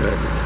Good.